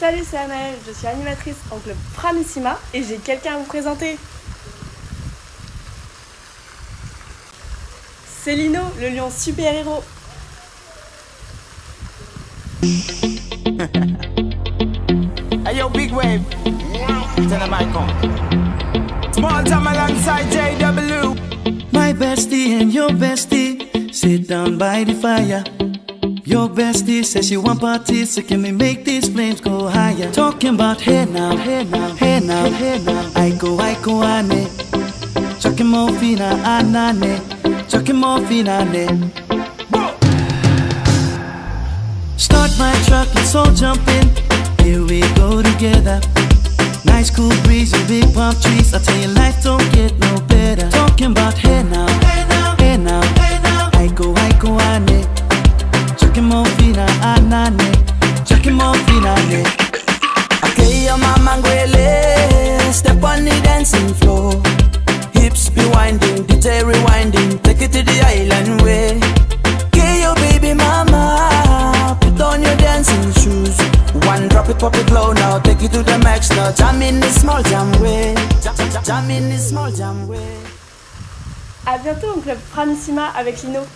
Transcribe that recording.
Salut, c'est Anaëlle, je suis animatrice en club Framissima et j'ai quelqu'un à vous présenter. C'est Lino, le lion super-héros. Hey yo, big wave. Him I come. Small time alongside JW. My bestie and your bestie sit down by the fire. Your bestie says she want parties, so can we make these flames go higher? Talking about hey now, hey now, hey now, hey now. I go, I go, ane. Chucking more fina, anane. Chucking more fina, ne. Start my truck, let's all jump in. Here we go together. Nice cool breeze and big palm trees. I tell you, life don't get no better. Talking about hey now, Fina, anane. Chucking more fina, ne. Okay, your mama ngwele. Step on the dancing floor. Hips be winding, DJ rewinding. Take it to the island way. Okay, your baby mama. Put on your dancing shoes. One drop it, pop it low now. Take it to the max now. Jam in this small jam way. Jam, jam, jam in this small jam way. À bientôt au club Framissima avec Lino.